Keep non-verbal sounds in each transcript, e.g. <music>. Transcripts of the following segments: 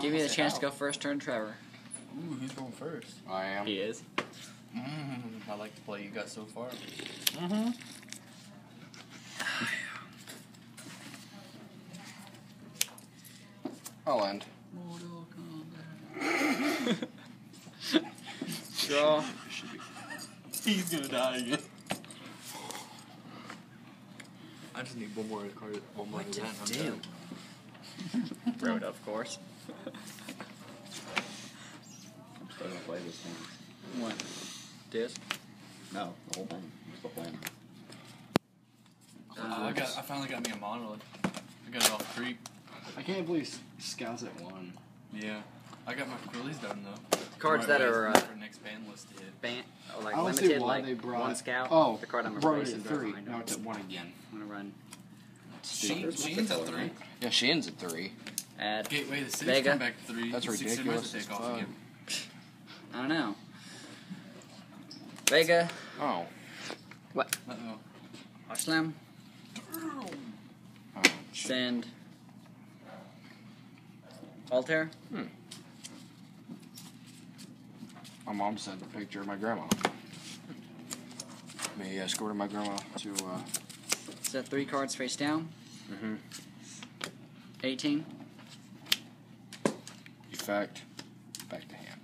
Give me the chance to go first turn, Trevor. Ooh, who's going first? I am. He is. Mm, I like the play you got so far. Mm-hmm. I'll end. <laughs> Draw. He's gonna die again. I just need one more card. One more What to. I'm do? <laughs> done. Road, of course. I'm still gonna play this thing. What? This? No, the whole thing. I'm still playing. Oh, I got. I finally got me a monolith. I got it off creek. I can't believe Scouts at one. Yeah. I got my Quillies done though. Cards that are, it's uh, for next ban list to hit. Ban or like I don't see limited, why like they brought one scout. Oh, the card I'm brought it replacing. at three. I'm Now it's at one again. gonna run. Sheen, There's nothing at three. right? Yeah, Shane's at three. Add. Gateway the six Vega. come back to three. That's Six ridiculous might as take off again. I don't know. Vega. Oh. What? Uh-oh. Slim. Oh, shit. Send. Altair. My mom sent a picture of my grandma. Me escorted my grandma to, uh, Set three cards face down. mm-hmm. 18. effect, back to hand.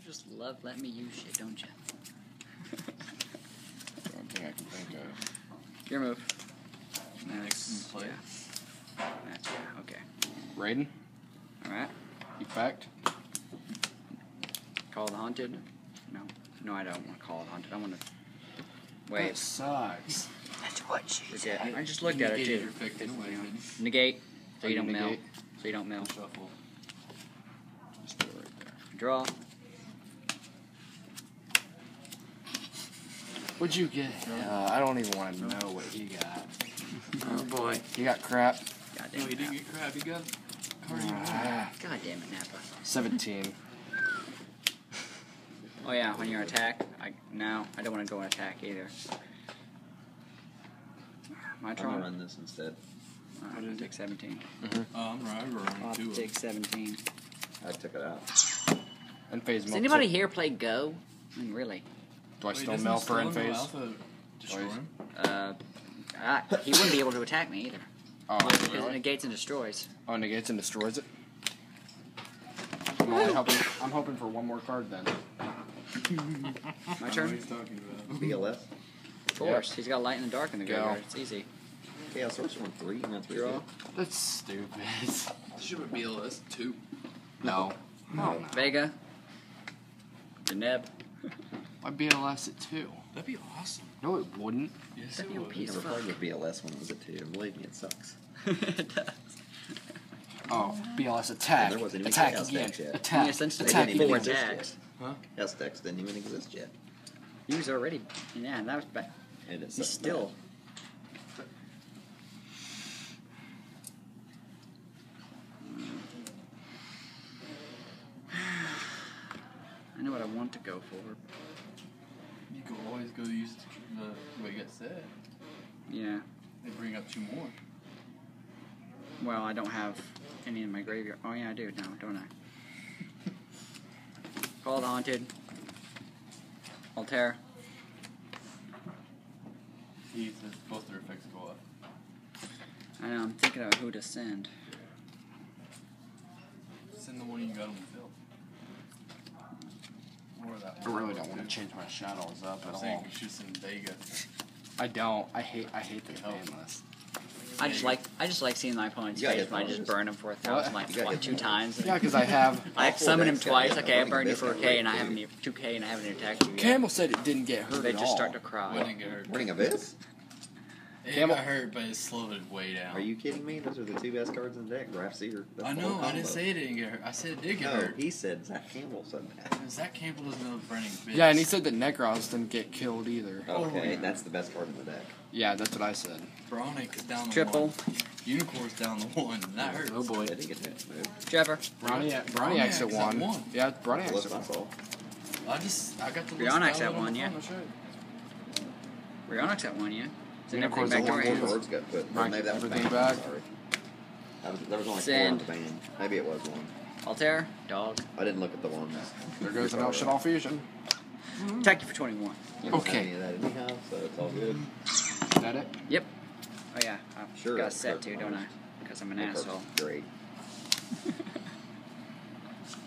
You just love letting me use shit, don't you? The only thing I can think of. Your move. Next in play. Yeah. That's, yeah, okay. Raiden, Alright. effect. Call the haunted. No. No, I don't want to call it haunted. I want to. That Wait. sucks. That's what she said. I just looked at it too. your anyway, didn't you? Negate. So you you don't mill. So you don't mill. Shuffle. Just do it right there. Draw. What'd you get? Uh, I don't even want to know what he got. <laughs> Oh boy. He got crap. God No, damn he it. didn't Napa. get crap. He got card you wanted. God damn it, Napa. 17. <laughs> Oh yeah, when you're attack. I no, I don't want to go in attack either. My I'm gonna turn. run this instead. I'm gonna take 17. Oh, I'm right. I'll running have to take 17. I took it out. And phase Does mil- anybody here play Go? I mean, really? Do I Wait, still doesn't for Stone phase? Destroy him? Uh, I, he wouldn't be able to attack me either. Oh, Because it negates and destroys. Oh, negates and destroys it. I'm only hoping. I'm hoping for one more card then. My I know what turn. he's talking about. BLS. Of course. He's got light in the dark in the Go. graveyard. It's easy. Chaos Sorcerer one three. That's pretty Draw. That's stupid. Should have BLS two. No. Oh, Vega. Deneb. My BLS at two. That'd be awesome. No, it wouldn't. Yes, That'd it would. OP. Never played with BLS when it was a two. Believe me, it sucks. <laughs> it does. Oh, BLS attack. There wasn't attack chaos again. yet. I mean, Attack. essentially, attack they didn't even four exist attacks. Huh? S decks didn't even exist yet. He was already. Yeah, that was bad. And it's He's still. <sighs> I know what I want to go for. You could always go use the way you got set. Yeah. They bring up two more. Well, I don't have any in my graveyard. Oh yeah, I do now, don't I? <laughs> Call the haunted. Altair. He says both their effects go up. I know. I'm thinking of who to send. Send the one you got on the field. Or that I really don't want to change my shadows up I'm at saying all. you should send Vega. I don't. I hate. I hate the ban list. I just like I just like seeing my opponent's You got face when I just bonuses. burn him for a thousand like You got what, hit two bonuses. times. and Yeah, because I have. I All four summon him decks got twice. hit. Okay, I I burned you this for a got K and I hit, haven't too. even two K and I haven't attacked you yet. Campbell said it didn't get hurt They at just all. start to cry. Wouldn't get hurt. Winning Abyss? It Camel- got hurt, but it slowed it way down. Are you kidding me? Those are the two best cards in the deck. Graf Seer. That's I the know. whole I didn't say it didn't get hurt. I said it did get No, hurt. Oh, he said Zach Campbell said that. Zach Campbell doesn't know burning bits. Yeah, and he said that Nekroz didn't get killed either. Oh, Okay, yeah. that's the best card in the deck. Yeah, that's what I said. Brionac is down the Triple. one. Unicorn's down the one. And that hurts. Oh boy. They didn't get hit. Move. Trevor. Brionac, Brionac's Brionac's at at one. one. Yeah, Brionac's at I one. I just I got the Brianna's list at one, yeah. phone, I'll show you. Brianna's at one, yeah. So Unicorn's everything at back to one, our too. hands. Cards got put. Right, maybe that was everything banned. back. Sorry. Was, there was only Send. four on the ban. Maybe it was one. Altair, dog. I didn't look at the ones. There goes an El Shaddoll Fusion. Attack you for 21. You Okay. any of that anyhow, so it's all good. Is that it? Yep. Oh yeah, I've Sure, got a that's set too, don't I? Because I'm an That asshole. Great.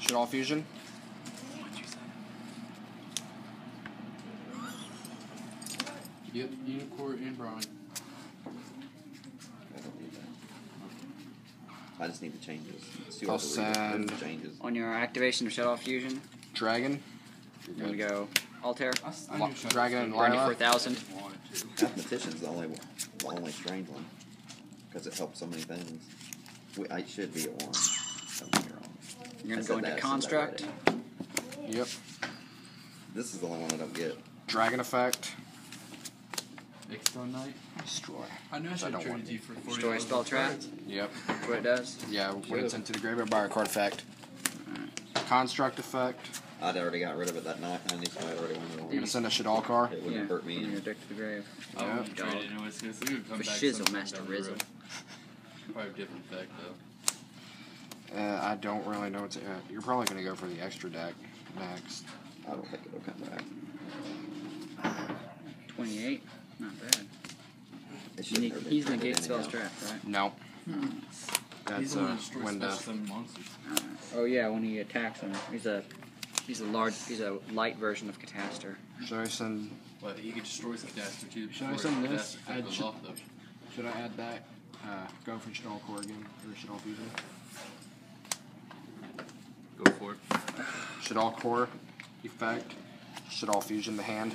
Shaddoll Fusion. Yep, Unicorn and Brian. I don't need that. I just need the changes. It's too I'll hard to read. There's send- the changes. On your activation of off Fusion, Dragon. I'm gonna go Altair. I, s- I Lo- knew Shadow Dragon and Fusion Lila. 34,000. wanted to. Mathematician's the only the only strange one because it helps so many things. We, I should be at one. Don't get me wrong. You're I gonna said go into that, I said Construct. right. Yep. This is the only one that I don't get. Dragon Effect. Extra Knight. Destroy. I know I I should have don't want traded you for 40 Destroy spell trap. Yep. That's what it does. Yeah, when it's into the graveyard, buy a card effect. Construct Effect. I'd already got rid of it that night. I knew I already wanted You're one. gonna send a Shaddoll card. It wouldn't yeah. hurt me. When you're any. addicted to the grave. I Yeah. wouldn't trade it anyways because it would come For back shizzle, sometime Master down the Rizzle. road. <laughs> Probably a different effect though. Uh, I don't really know what's. Uh, you're probably gonna go for the extra deck next. I don't think it'll come back. 28. Not bad. It shouldn't hurt me. he's It negate did spells anyhow. trap, right? No. He's That's the one uh, that destroys window. special summon monsters. Oh yeah, when he attacks him, he's a he's a large he's a light version of Catastor. Should I send? But he could destroy some too. Should I send this? caster I should- off though. Should I add that? Uh, go for Shaddoll Core again or Shaddoll Fusion. Go for it. Shaddoll Core effect. Shaddoll Fusion the hand.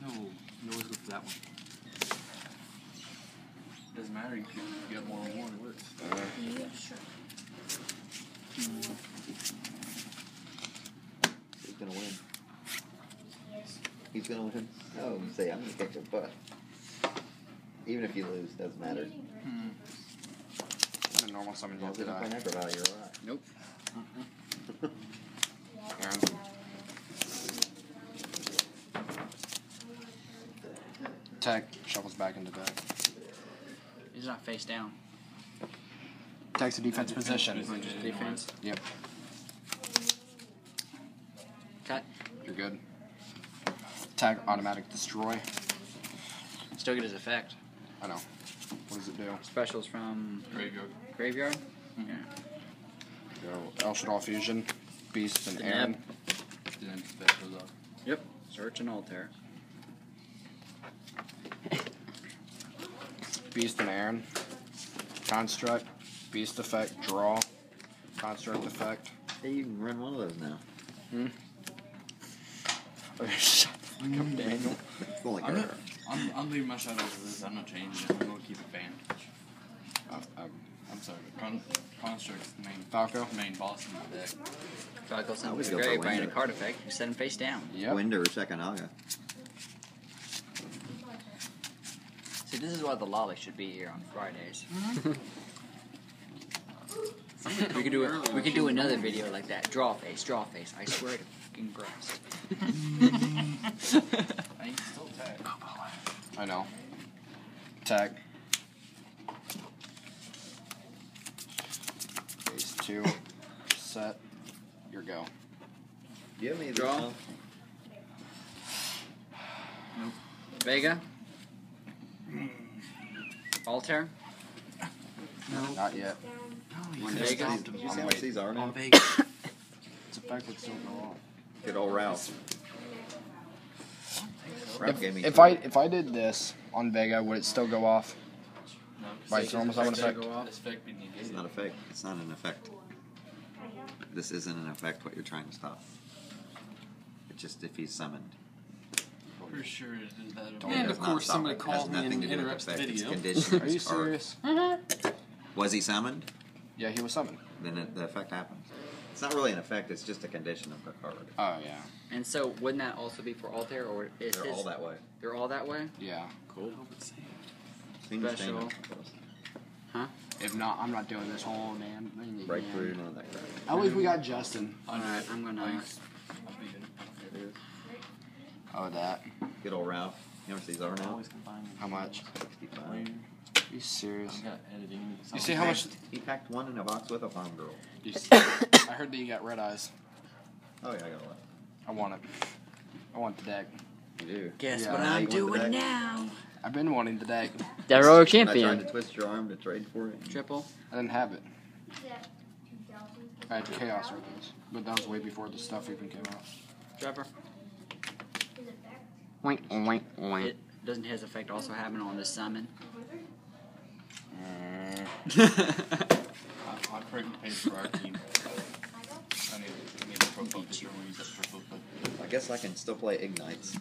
No, you always go for that one. Doesn't matter. You can get more and more. It works. Uh, Who's gonna win? He's gonna win. Oh, you say I'm gonna kick your butt. Even if you lose, doesn't matter. I did normal summon As long yet, as they did don't play I? necro value, you're alright. Nope. <laughs> Aaron. Tech shovels back into deck. He's not face down. Takes a defense position. Just defense. Yep, Cut. you're good. Tag automatic destroy. Still get his effect. I know. What does it do? Specials from Graveyard. graveyard. Mm-hmm. Yeah. Go El Shaddoll Fusion, Beast and The Aaron. Then effect goes off. Yep. Search and altar. Beast and Aaron. Construct, Beast effect, draw. Construct effect. Hey, you can run one of those now. <laughs> Shut the fuck up, Daniel. <laughs> It's only I'm, not, I'm, I'm leaving my shadows as this. I'm not changing it. I'm going to keep it banned. Um, I'm sorry, but Con- Construct's the main, Falco. main boss in the deck. Falco I sends would to go for grave by a Winda. card effect. You set him face down. Yep. Winda or Shekhinaga. See, this is why the lolly should be here on Fridays. <laughs> we could do a, we could do another video like that. Draw face, draw face. I swear to fucking Christ. <laughs> I ain't still tagged. I know. Tag. Phase two. Set. Your go. Give me have any Draw. additional? Vega. Altair. Not yet. On could've Vega. stopped him. Did you see how much these are now? On Vegas. It's effective still go on. Good old Ralph. Ralph If, gave me if. I if I did this on Vega, would it still go off? No, By its normal summon effect? Go off. Effect. It's not effect. It's not an effect. This isn't an effect. What you're trying to stop. It's just if he's summoned. For sure it is that. Don't and of course somebody it. It called me and nothing to do with interrupts the video. condition <laughs> Are you serious? Was he summoned? Yeah, he was summoned. Then it, the effect happens. It's not really an effect, it's just a condition of the card. Oh, yeah. And so, wouldn't that also be for Altair, or is They're his- all that way. They're all that way? Yeah. Cool. Seems Special. Huh? If not, I'm not doing this whole damn thing through, none of that crap. At least we got Justin. Alright, I'm gonna. Oh, that. Good old Ralph. You ever see these are now? How much? 65. Are you serious? I got editing. You see how much? He packed one in a box with a palm girl. You <coughs> s- I heard that you got red eyes. Oh yeah, I got one. I want it. I want the deck. You do. Guess Yeah, what now I'm want the doing deck? now? I've been wanting the deck. The royal I tried champion. to twist your arm to trade for it. Triple. I didn't have it. I had chaos rings, but that was way before the stuff even came out. Trevor. Wink, wink, wink. It doesn't his effect also happen on the summon? I, I created a for our team. I need, I need a profile picture. We'll use that for profile. I guess I can still play Igknights.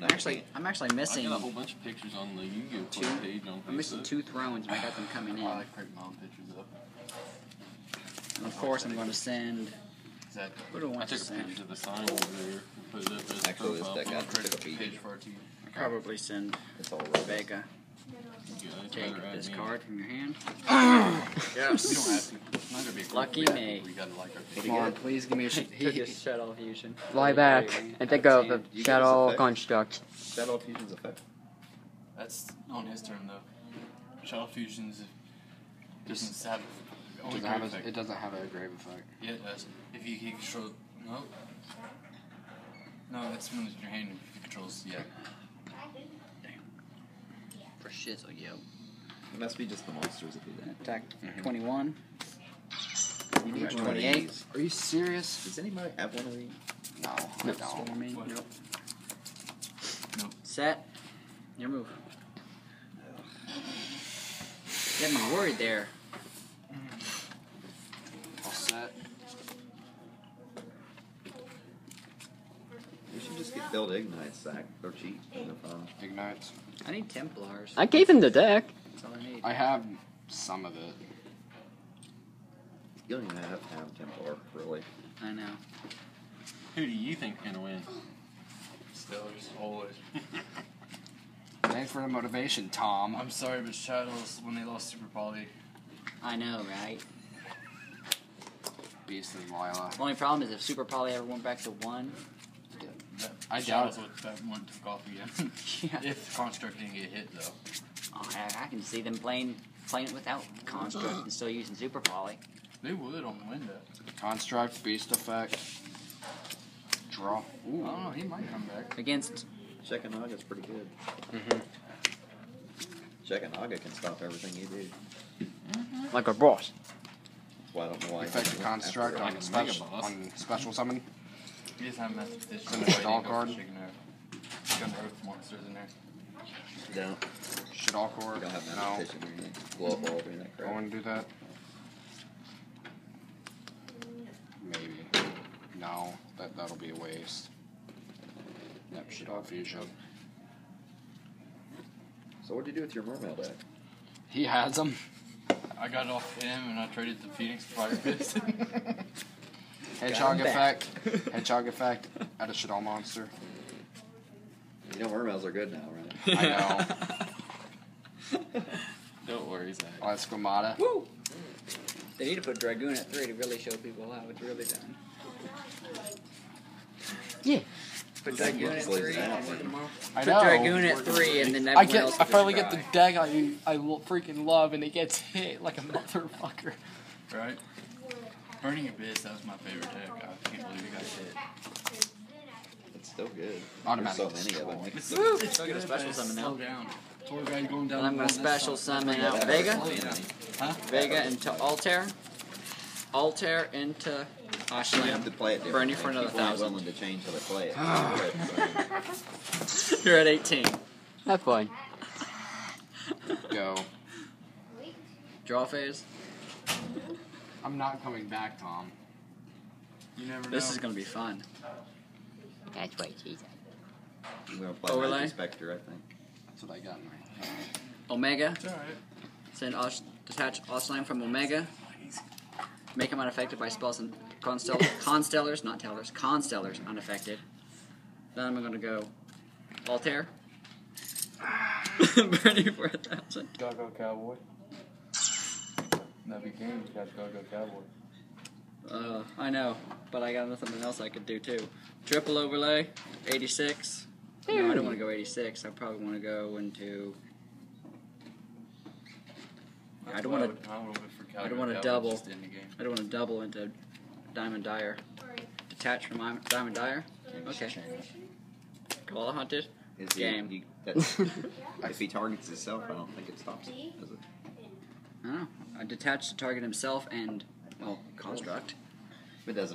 No, I'm actually, I'm actually I missing. got a whole bunch of pictures on the Yu-Gi-Oh Two- page on I'm missing Facebook. two thrones. and I got them coming in. I like creating my own pictures up. And of course, I'm going to send. Exactly. Who do I I want to took a send? picture of the sign over there and put it up as Actually, this deck I'm has gonna create to a be- page for our team. Probably send It's all rubber. Vega. You guys Take this card from your hand. <coughs> You don't have to. It's not gonna be a Lucky of me. We gotta like our What Come on, please give me a <laughs> sh- Took his <laughs> shuttle fusion. Fly back and think of the You shadow construct. Shadow Fusion's effect. That's on his turn though. Shadow fusions doesn't have It only doesn't, have a, it doesn't have a grave effect. Yeah, it does. If you can control, no. No, that's when it's in your hand. If it controls, yeah. For shizzle, yo. It must be just the monsters that do that. Attack Mhm. 21. You need Right, one of 28. these. Are you serious? Does anybody have one of these? No, I No. don't. Storming. Nope. Nope. Set. Your move. You had me worried there. All set. We should just get build Igknights, Zach. They're cheap they're fun. Igknights. I need Templars. I gave him the deck. That's all I need. I have some of it. You don't even have to have Templar, really. I know. Who do you think's gonna win? Stellars, always. Thanks for the motivation, Tom. I'm sorry, but Shadows when they lost Super Poly. I know, right? Beast and Lila. Only problem is if Super Poly ever went back to one. That, I Shadows doubt would that one took off again. <laughs> Yeah. If Construct didn't get hit though. Oh, I, I can see them playing playing it without construct and still using Super Poly. They would on Winda. Construct, beast effect. Draw. I don't know, he might come back. Against Shekhinaga's pretty good. Mm-hmm. Shekhinaga can stop everything you do. Mhm. Like a boss. That's why I don't know why. he Effective went after construct it. on special on special summon. He doesn't have Master Petition. Send a That's why he stall didn't go for card. Chicken Earth. He's got the Earth monsters in there. You don't. Should all core. You don't have No. meditation or anything. Blow up all doing that I want to do that. Maybe. No, that that'll be a waste. Yep, should all fusion. So what'd you do with your mermail deck? He has them. I got it off him and I traded the Phoenix Fire Fist. Hedgehog effect. <laughs> Hedgehog effect. Add a Shaddoll monster. You know mermails are good now, right? I know. Don't worry, Zach. Oh, that's Squamata. Woo! They need to put Dragoon at three to really show people how it's really done. Yeah. Put Dragoon at three. like and that. I Put. Dragoon at three, and then I everyone get. else I will finally get the die. deck I I lo- freaking love, and it gets hit like a motherfucker. Right? Burning Abyss, that was my favorite deck. I can't believe it got hit. It's still good. Automatic There's so many of them. It's, <laughs> Woo! it's So I get a good, special but it's summon now. slow down. Tour guy going down And I'm gonna special not- summon out that's Vega. slow down. Huh? Vega into Altair. Altair into You have Ashland. to play it Burn you for another People thousand. willing to change how they play it. But, <sighs> You're at 18. Have fun. Go. Draw phase. Mm-hmm. I'm not coming back, Tom. You never know. This is gonna be fun. That's what she said. I'm gonna play Overlay? Magic Spectre, I think. That's what I got in my hand. Omega. It's alright. Send Osh, detach Ashland from Omega. Make him unaffected by spells and constel- constellars, not tellers, constellars unaffected. Then I'm gonna go Altair. <sighs> <laughs> Burning for a thousand. Gotta go Cowboy. That became gotta go go Cowboy. Uh, I know, but I got something else I could do too. Triple overlay, 86. No, I don't want to go 86. I probably want to go into I don't want to. I don't, for I don't wanna double. was Just in the game. I don't want to double into Diamond Dyer. Detach from Im- Diamond Dyer. Okay. Koala hunted. Is Game. he- <laughs> that's- <laughs> if he targets himself, I don't think it stops him. Does it? I don't know. Uh, I detach to target himself and well construct. It doesn't